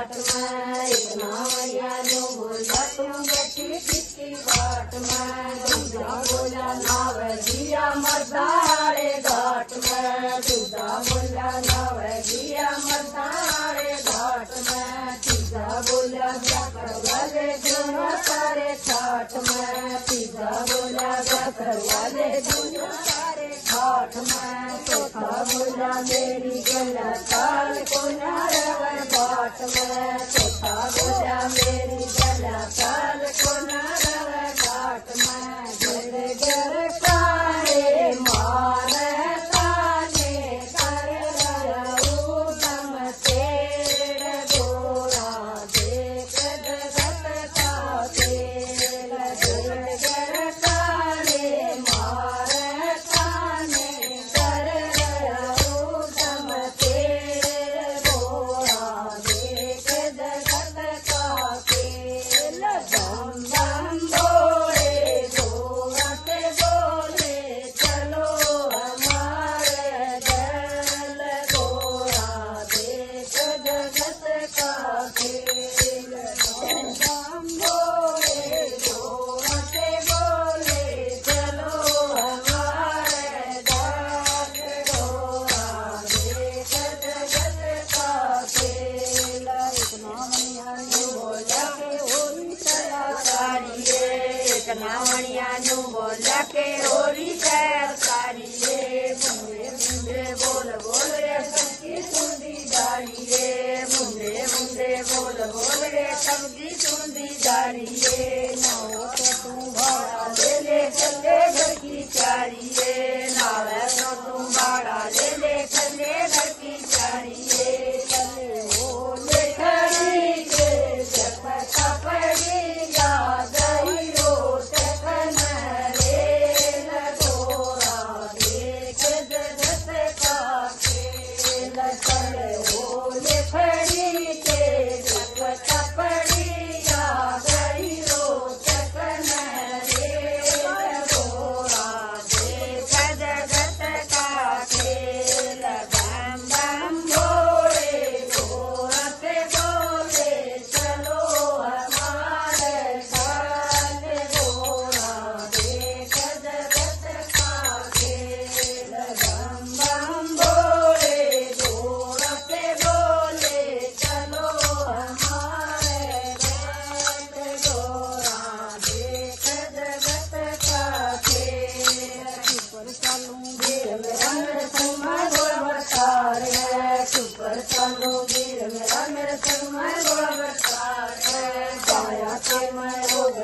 बाट मारे माया नो बोला तुम बच्चे बोला नाव जिया घाट में दूधा बोला नाव मदारे घाट में तीजा बोला वाले दुनिया सारे छाट में बोला वाले दुनिया चौथा बोला मेरी गला काल को नारा the words. માવણિયાનું બોલ કે ઓરી શેર સારી રે મુંડે મુંડે બોલ બોલ રે સબકી સુંદી જારી રે મુંડે મુંડે બોલ બોલ રે સબકી સુંદી જારી રે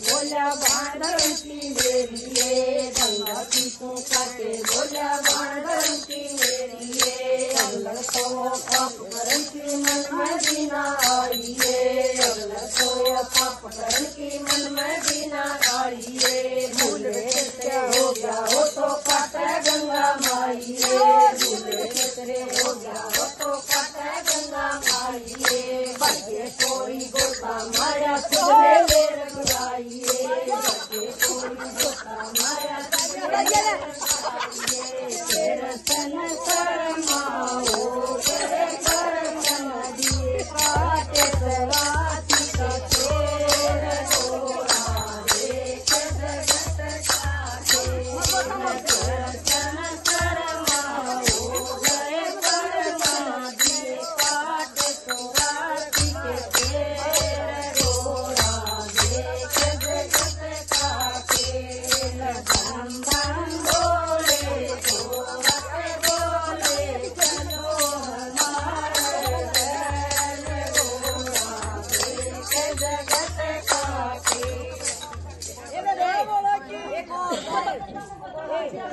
बोला बांदर की मेरी है दंगा की कुंका के बोला बांदर की मेरी है अल्लाह को पाप करन की मन में बिना आई है अल्लाह को पाप करन की मन में बिना आई है